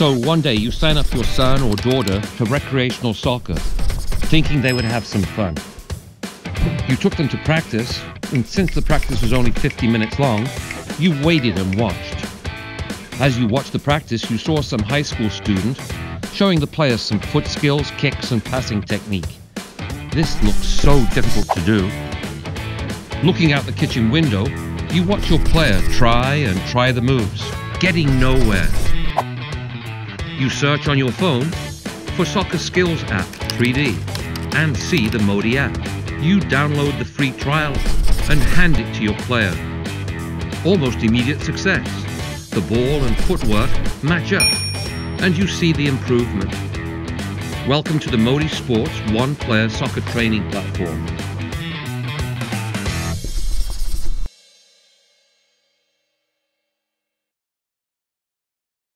So one day you sign up your son or daughter to recreational soccer, thinking they would have some fun. You took them to practice, and since the practice was only 50 minutes long, you waited and watched. As you watched the practice, you saw some high school student showing the players some foot skills, kicks, and passing technique. This looks so difficult to do. Looking out the kitchen window, you watch your player try and try the moves, getting nowhere. You search on your phone for Soccer Skills app 3D and see the MOTI app. You download the free trial and hand it to your player. Almost immediate success. The ball and footwork match up and you see the improvement. Welcome to the MOTI Sports one player soccer training platform.